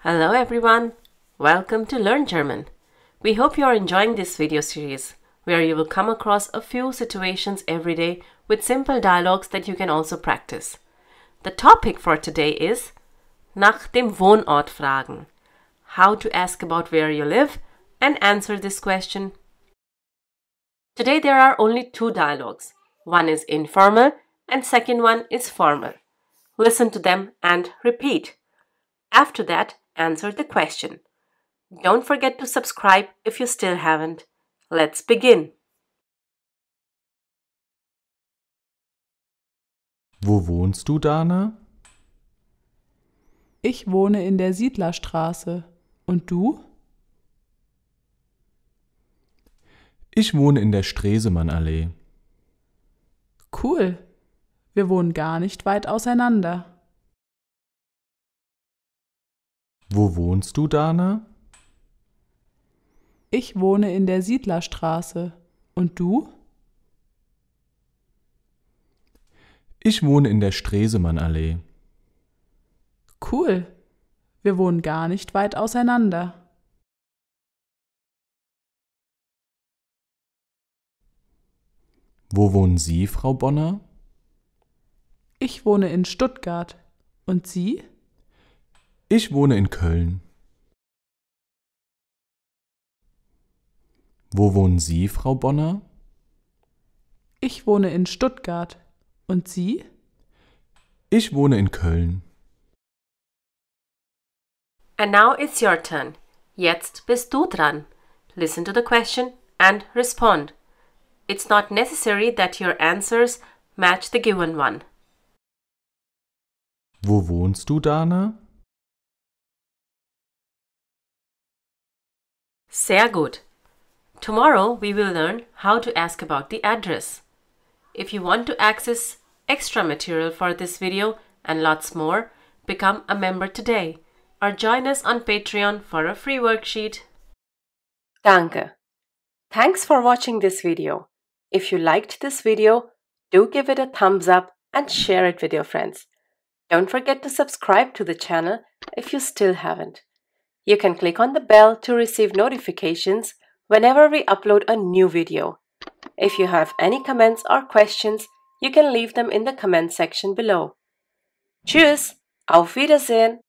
Hello everyone! Welcome to Learn German. We hope you are enjoying this video series where you will come across a few situations every day with simple dialogues that you can also practice. The topic for today is nach dem Wohnort fragen. How to ask about where you live and answer this question. Today there are only two dialogues. One is informal and second one is formal. Listen to them and repeat. After that, answer the question. Don't forget to subscribe if you still haven't. Let's begin. Wo wohnst du, Dana? Ich wohne in der Siedlerstraße. Und du? Ich wohne in der Stresemannallee. Cool. Wir wohnen gar nicht weit auseinander. Wo wohnst du, Dana? Ich wohne in der Siedlerstraße. Und du? Ich wohne in der Stresemannallee. Cool. Wir wohnen gar nicht weit auseinander. Wo wohnen Sie, Frau Bonner? Ich wohne in Stuttgart. Und Sie? Ich wohne in Köln. Wo wohnen Sie, Frau Bonner? Ich wohne in Stuttgart. Und Sie? Ich wohne in Köln. And now it's your turn. Jetzt bist du dran. Listen to the question and respond. It's not necessary that your answers match the given one. Wo wohnst du, Dana? Sehr gut. Tomorrow we will learn how to ask about the address. If you want to access extra material for this video and lots more, become a member today or join us on Patreon for a free worksheet. Danke. Thanks for watching this video. If you liked this video, do give it a thumbs up and share it with your friends. Don't forget to subscribe to the channel if you still haven't. You can click on the bell to receive notifications whenever we upload a new video. If you have any comments or questions, you can leave them in the comment section below. Tschüss, auf Wiedersehen!